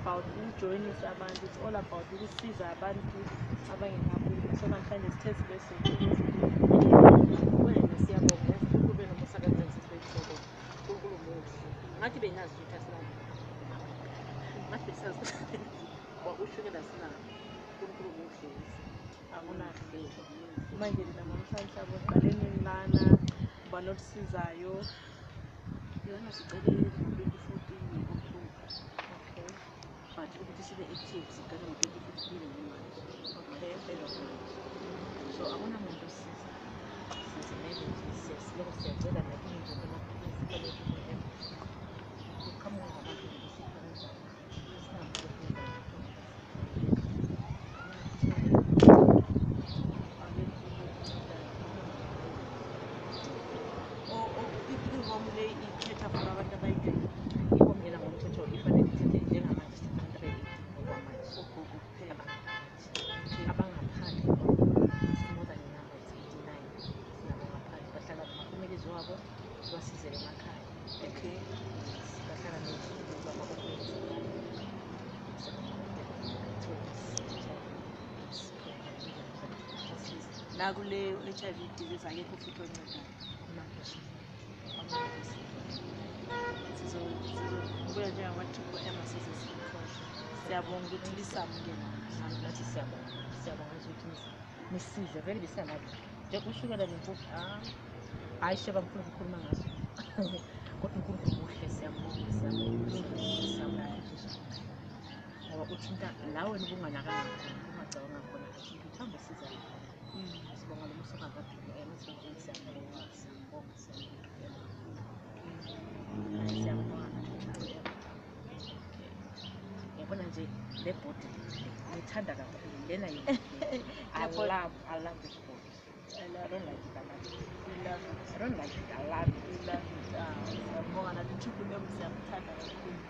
about ukujoyinisa abantu it's all about ukusiza abantu abangenabuka so namhlanje sithe sibe wena siyabonga esikube nomusakazenzisoyihlobo kunkulumuhle ngathi benazi ukuthi asinao ngathi sazi kwakusho ke nasinao kunkulumuhle akunahle manje nina ngomhlanje abo qaleni lana banotisizayo yona sicelee leyi ikhetha for abantu abayigaya ikomela ngomthetho ifanele ithethe njengamadistrict hundred and eighty okwamanje kuphela abangaphandle abangaphandle more than number is eighty nine nabangaphandle bahlala kumafamilizi wabo sibasizele emakhaya okay bahlala nbama-openzi nakule-h i v delivery ekho futhi oncedayo sizobuya njengamathiko emasese sikhohlwa siyabonga ukuthi lisamukela nathi siyabonga siyabonga ukuthi nisize vele besiyamabi ushukela lempuku hayi sheba mkhulu kukhuluma ngazo kodwa unkulunkulu kuhle siyambonga siyambonga ngoba uthinta la wena ubunganakanga khona ungacabanga khona uthi uthambe sizayo sibonga lo musa ongakaphili siyambonga siyambonga siyambonga nje le bhodi ngithanda kakhulu lena yiiaoe ibonga nathi ushukulemu siyakuthanda kakhulu